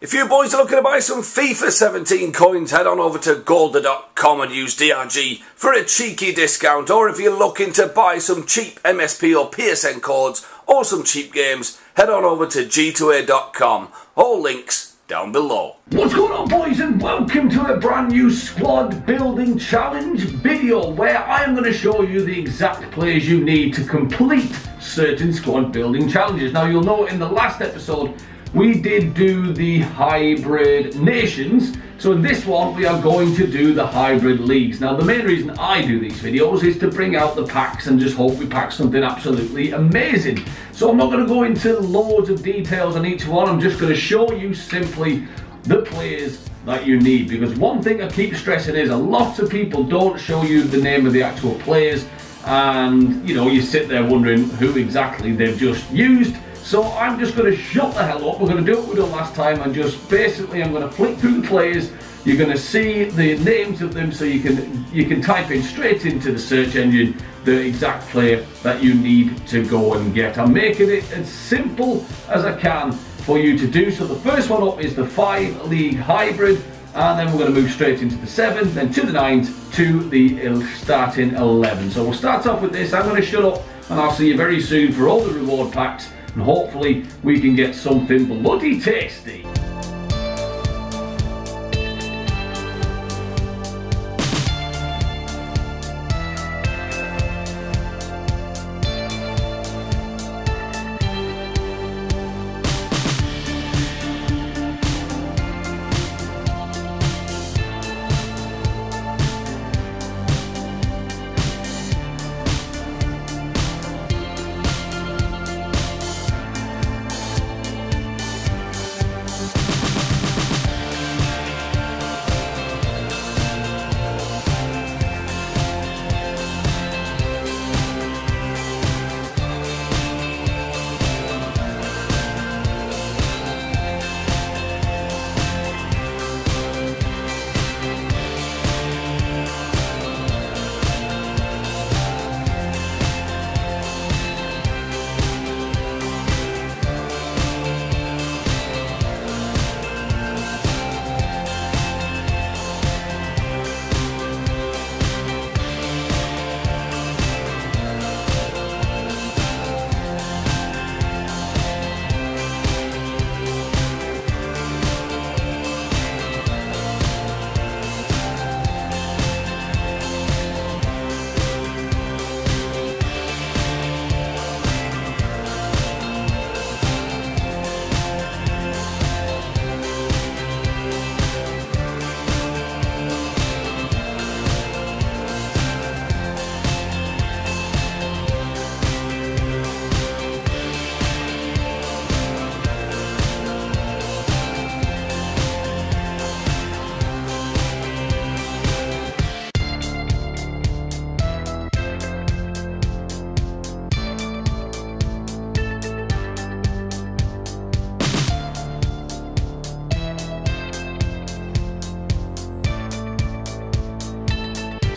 If you boys are looking to buy some FIFA 17 coins, head on over to goldah.com and use DRG for a cheeky discount. Or if you're looking to buy some cheap MSP or PSN codes or some cheap games, head on over to g2a.com. All links down below. What's going on boys and welcome to a brand new squad building challenge video where I am going to show you the exact players you need to complete certain squad building challenges. Now you'll know in the last episode we did do the hybrid nations. So in this one, we are going to do the hybrid leagues. Now, the main reason I do these videos is to bring out the packs and just hope we pack something absolutely amazing. So I'm not going to go into loads of details on each one. I'm just going to show you simply the players that you need. Because one thing I keep stressing is a lot of people don't show you the name of the actual players. And, you know, you sit there wondering who exactly they've just used. So I'm just going to shut the hell up. We're going to do what we did last time and just basically I'm going to flick through the players. You're going to see the names of them so you can you can type in straight into the search engine the exact player that you need to go and get. I'm making it as simple as I can for you to do. So the first one up is the five league hybrid and then we're going to move straight into the seven, then to the nines, to the starting 11. So we'll start off with this. I'm going to shut up and I'll see you very soon for all the reward packs and hopefully we can get something bloody tasty.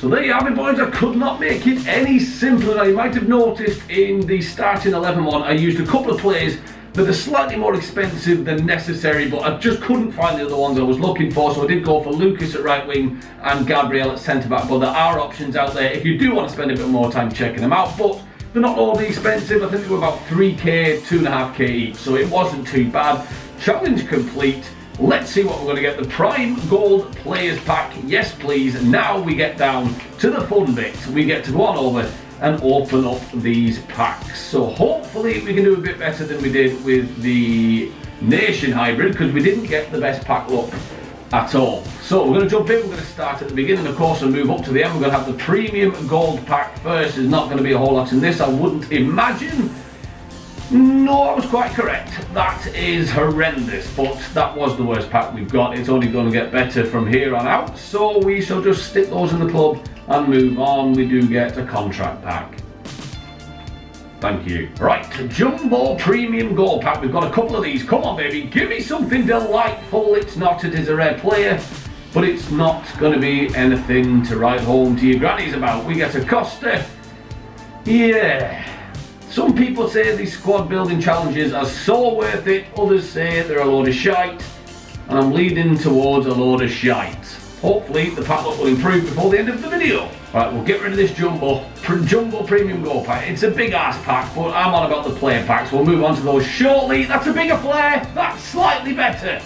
So there you have it boys, I could not make it any simpler. Now you might have noticed in the starting 11 one, I used a couple of players that are slightly more expensive than necessary, but I just couldn't find the other ones I was looking for, so I did go for Lucas at right wing and Gabriel at centre back, but there are options out there if you do want to spend a bit more time checking them out, but they're not all overly expensive, I think they were about 3k, 2.5k each, so it wasn't too bad. Challenge complete. Let's see what we're going to get. The Prime Gold Players Pack. Yes, please. Now we get down to the fun bit. We get to go on over and open up these packs. So hopefully we can do a bit better than we did with the Nation Hybrid because we didn't get the best pack luck at all. So we're going to jump in, we're going to start at the beginning of course and move up to the end. We're going to have the Premium Gold Pack first. There's not going to be a whole lot in this, I wouldn't imagine. No, I was quite correct. That is horrendous, but that was the worst pack we've got. It's only going to get better from here on out, so we shall just stick those in the club and move on. We do get a contract pack. Thank you. Right, Jumbo Premium Gold Pack. We've got a couple of these. Come on, baby. Give me something delightful. It's not, it is a rare player, but it's not going to be anything to write home to your grannies about. We get a Costa. Yeah. Some people say these squad building challenges are so worth it, others say they're a load of shite. and I'm leading towards a load of shite. Hopefully the pack look will improve before the end of the video. Right, we'll get rid of this Jumbo, Jumbo Premium Gold Pack. It's a big ass pack, but I'm on about the player packs. We'll move on to those shortly. That's a bigger player. That's slightly better.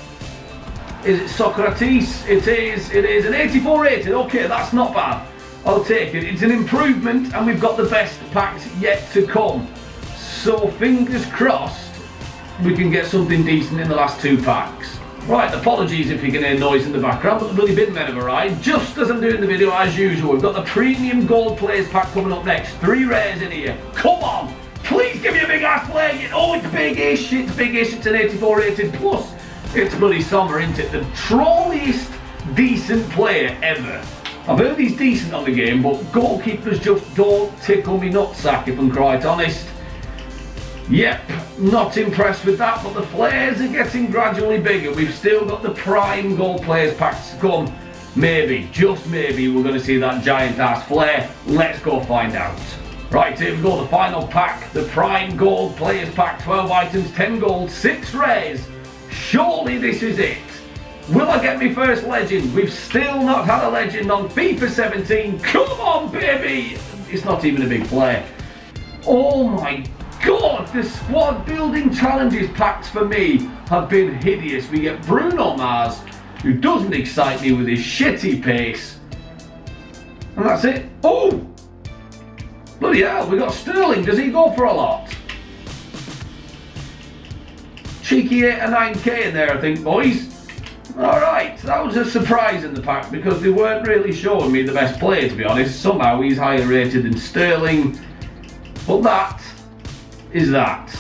Is it Sokratis? It is. It is an 84 rated. Okay, that's not bad. I'll take it. It's an improvement, and we've got the best packs yet to come. So fingers crossed, we can get something decent in the last two packs. Right, apologies if you can hear noise in the background, but the bloody bin men have arrived. Just as I'm doing the video, as usual, we've got the Premium Gold Players Pack coming up next. Three rares in here. Come on! Please give me a big ass player! Oh, it's big-ish, it's big-ish, it's an 84 rated plus. It's bloody Sommer, isn't it? The trolliest decent player ever. I've heard he's decent on the game, but goalkeepers just don't tickle me nutsack, if I'm quite honest. Yep, not impressed with that, but the flares are getting gradually bigger. We've still got the prime gold players packs to come. Maybe, just maybe, we're going to see that giant ass flare. Let's go find out. Right, here we go, the final pack. The prime gold players pack. 12 items, 10 gold, 6 rares. Surely this is it. Will I get my first legend? We've still not had a legend on FIFA 17. Come on, baby! It's not even a big flare. Oh my God, the squad building challenges packs for me have been hideous. We get Bruno Mars, who doesn't excite me with his shitty pace. And that's it. Oh! Bloody hell, we got Sterling. Does he go for a lot? Cheeky 8 and 9k in there, I think, boys. Alright, that was a surprise in the pack because they weren't really showing me the best player, to be honest. Somehow he's higher rated than Sterling. But that is that.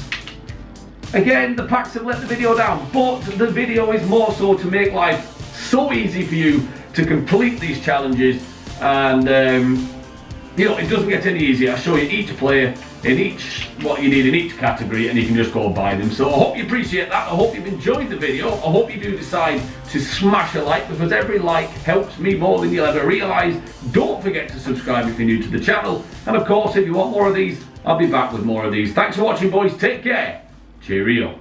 Again, the packs have let the video down, but the video is more so to make life so easy for you to complete these challenges and um, you know, it doesn't get any easier. I show you each player in each, what you need in each category and you can just go buy them. So I hope you appreciate that. I hope you've enjoyed the video. I hope you do decide to smash a like because every like helps me more than you'll ever realise. Don't forget to subscribe if you're new to the channel. And of course, if you want more of these, I'll be back with more of these. Thanks for watching, boys. Take care. Cheerio.